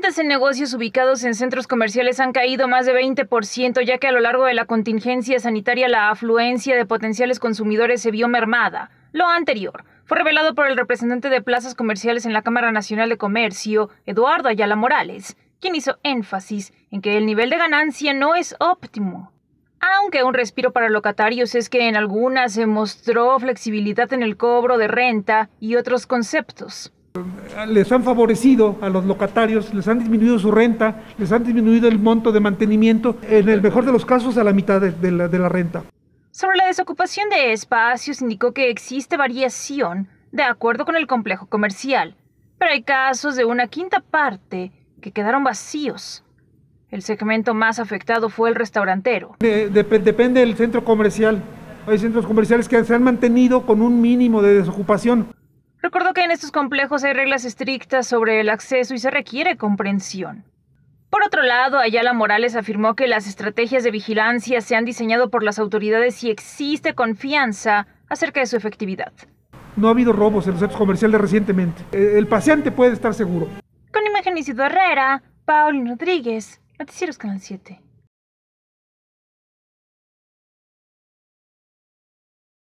ventas en negocios ubicados en centros comerciales han caído más de 20%, ya que a lo largo de la contingencia sanitaria la afluencia de potenciales consumidores se vio mermada. Lo anterior fue revelado por el representante de plazas comerciales en la Cámara Nacional de Comercio, Eduardo Ayala Morales, quien hizo énfasis en que el nivel de ganancia no es óptimo. Aunque un respiro para locatarios es que en algunas se mostró flexibilidad en el cobro de renta y otros conceptos les han favorecido a los locatarios, les han disminuido su renta, les han disminuido el monto de mantenimiento, en el mejor de los casos a la mitad de, la, de la renta. Sobre la desocupación de espacios, indicó que existe variación de acuerdo con el complejo comercial, pero hay casos de una quinta parte que quedaron vacíos. El segmento más afectado fue el restaurantero. depende del centro comercial. Hay centros comerciales que se han mantenido con un mínimo de desocupación. Recordó que en estos complejos hay reglas estrictas sobre el acceso y se requiere comprensión. Por otro lado, Ayala Morales afirmó que las estrategias de vigilancia se han diseñado por las autoridades y existe confianza acerca de su efectividad. No ha habido robos en los centros comerciales recientemente. Eh, el paciente puede estar seguro. Con imagen Isidro Herrera, Paulino Rodríguez, Noticieros Canal 7.